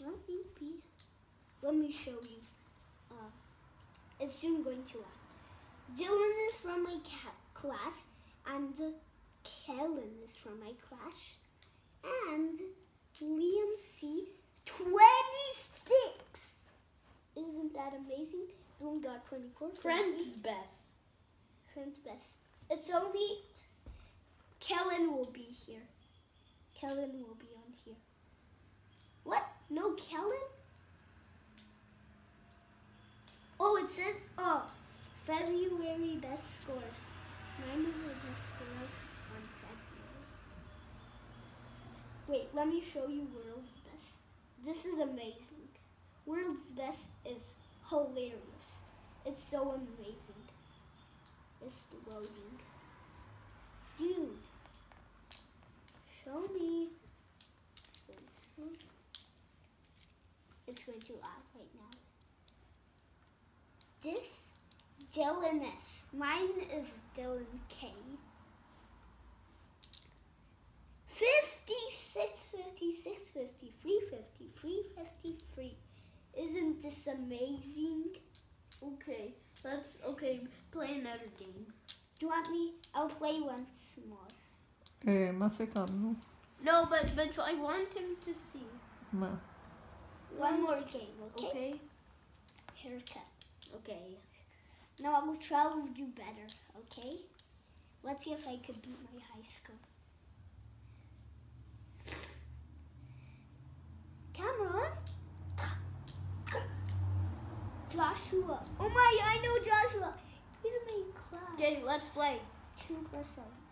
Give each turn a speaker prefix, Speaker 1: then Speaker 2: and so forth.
Speaker 1: Let me be. Let me show you. Uh, it's soon going to end. Dylan is from my ca- class, and Kellen is from my class, and Liam C. 26. Isn't that amazing? Dylan got 24.
Speaker 2: Friends best.
Speaker 1: Friends best. It's only Kellen will be here. Kellen will be on here. No Kellen? Oh, it says, oh, February best scores. Mine is the best score on February. Wait, let me show you world's best. This is amazing. World's best is hilarious. It's so amazing. It's loading. Dude, show me. It's going to add right now. This Dylan S. Mine is Dylan K. 56, 56, 53, 53, 53. Isn't this amazing?
Speaker 2: Okay, let's okay play another game.
Speaker 1: Do you want me? I'll play once more.
Speaker 3: Eh, ma secondo?
Speaker 2: No, but but I want him to see.
Speaker 3: Ma.
Speaker 1: One more game, okay?
Speaker 2: Okay.
Speaker 1: Haircut.
Speaker 2: Okay.
Speaker 1: Now I will try to do better, okay? Let's see if I could beat my high school. Cameron? Joshua. Oh my, I know Joshua. He's in my class.
Speaker 2: Okay, let's play.
Speaker 1: Two plus seven.